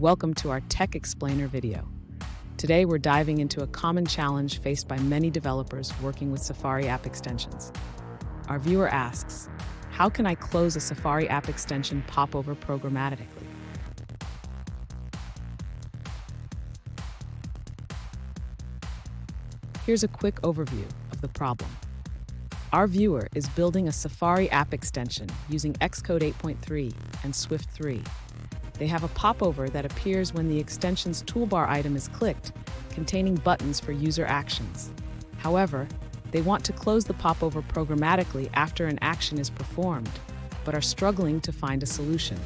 Welcome to our Tech Explainer video. Today we're diving into a common challenge faced by many developers working with Safari app extensions. Our viewer asks, how can I close a Safari app extension popover programmatically? Here's a quick overview of the problem. Our viewer is building a Safari app extension using Xcode 8.3 and Swift 3. They have a popover that appears when the extension's toolbar item is clicked, containing buttons for user actions. However, they want to close the popover programmatically after an action is performed, but are struggling to find a solution.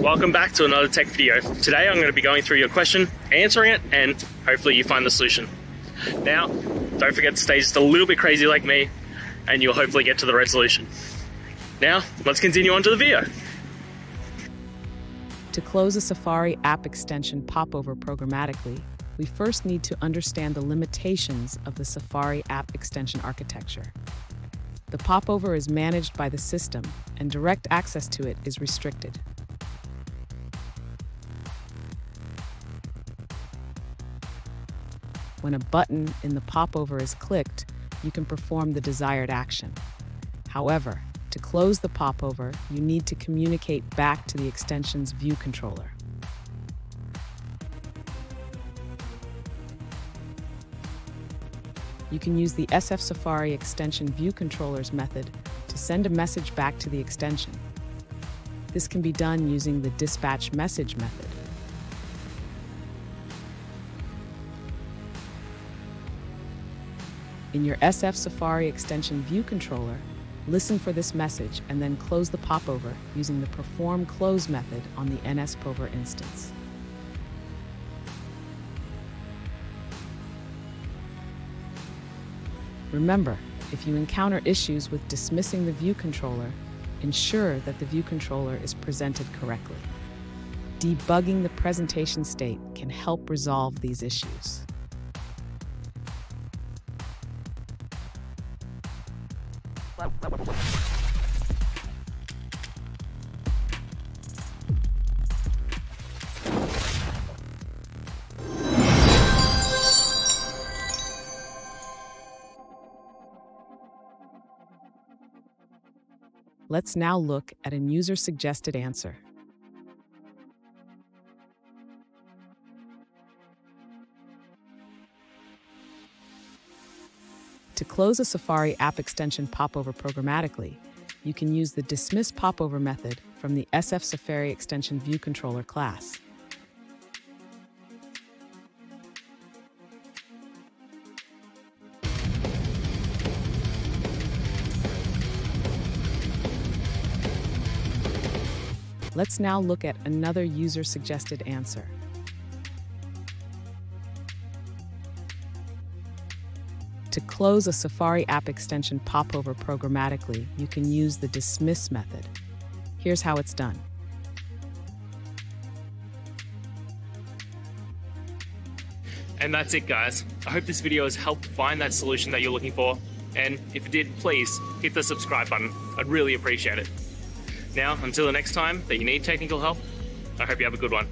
Welcome back to another tech video. Today I'm going to be going through your question, answering it, and hopefully you find the solution. Now, don't forget to stay just a little bit crazy like me, and you'll hopefully get to the resolution. Now, let's continue on to the video. To close a Safari app extension popover programmatically, we first need to understand the limitations of the Safari app extension architecture. The popover is managed by the system, and direct access to it is restricted. When a button in the popover is clicked, you can perform the desired action. However, to close the popover, you need to communicate back to the extension's view controller. You can use the SF Safari extension view controllers method to send a message back to the extension. This can be done using the dispatch message method. In your SF Safari extension view controller, listen for this message and then close the popover using the perform close method on the NSPopover instance. Remember, if you encounter issues with dismissing the view controller, ensure that the view controller is presented correctly. Debugging the presentation state can help resolve these issues. Let's now look at a user-suggested answer. To close a Safari app extension popover programmatically, you can use the Dismiss Popover method from the SF Safari Extension View Controller class. Let's now look at another user-suggested answer. To close a Safari app extension popover programmatically, you can use the dismiss method. Here's how it's done. And that's it guys. I hope this video has helped find that solution that you're looking for. And if it did, please hit the subscribe button. I'd really appreciate it. Now, until the next time that you need technical help, I hope you have a good one.